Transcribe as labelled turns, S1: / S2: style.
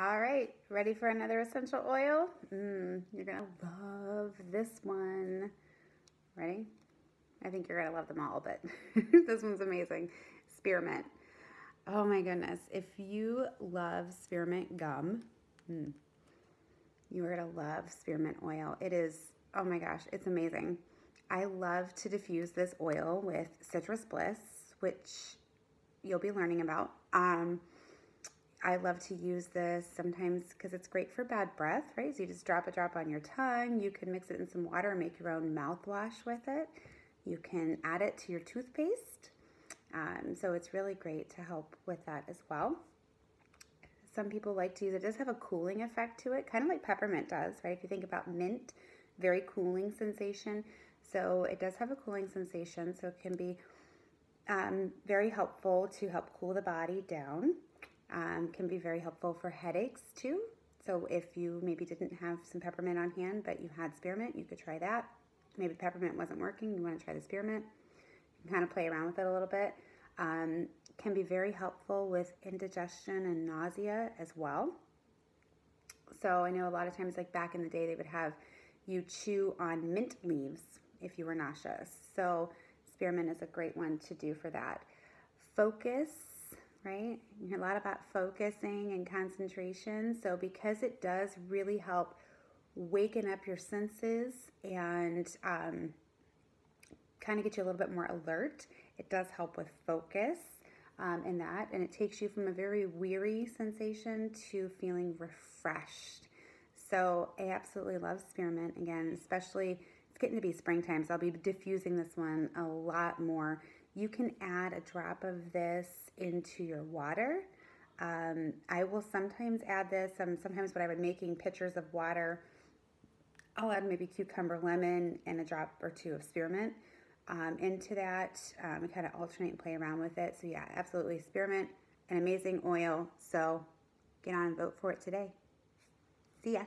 S1: All right, ready for another essential oil? Mm, you're gonna love this one. Ready? I think you're gonna love them all, but this one's amazing. Spearmint. Oh my goodness. If you love spearmint gum, mm, you are gonna love spearmint oil. It is, oh my gosh, it's amazing. I love to diffuse this oil with Citrus Bliss, which you'll be learning about. Um, I love to use this sometimes because it's great for bad breath, right? So you just drop a drop on your tongue. You can mix it in some water and make your own mouthwash with it. You can add it to your toothpaste. Um, so it's really great to help with that as well. Some people like to use it. It does have a cooling effect to it, kind of like peppermint does, right? If you think about mint, very cooling sensation. So it does have a cooling sensation, so it can be um, very helpful to help cool the body down. Um, can be very helpful for headaches too. So if you maybe didn't have some peppermint on hand, but you had spearmint, you could try that. Maybe peppermint wasn't working, you want to try the spearmint. You can kind of play around with it a little bit. Um, can be very helpful with indigestion and nausea as well. So I know a lot of times, like back in the day, they would have you chew on mint leaves if you were nauseous. So spearmint is a great one to do for that. Focus right? You hear a lot about focusing and concentration. So, because it does really help waken up your senses and um, kind of get you a little bit more alert, it does help with focus um, in that. And it takes you from a very weary sensation to feeling refreshed. So, I absolutely love spearmint again, especially it's getting to be springtime, so I'll be diffusing this one a lot more you can add a drop of this into your water. Um, I will sometimes add this. Um, sometimes when I'm making pitchers of water, I'll add maybe cucumber lemon and a drop or two of spearmint um, into that um, kind of alternate and play around with it. So yeah, absolutely spearmint, an amazing oil. So get on and vote for it today. See ya.